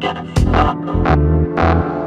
Thank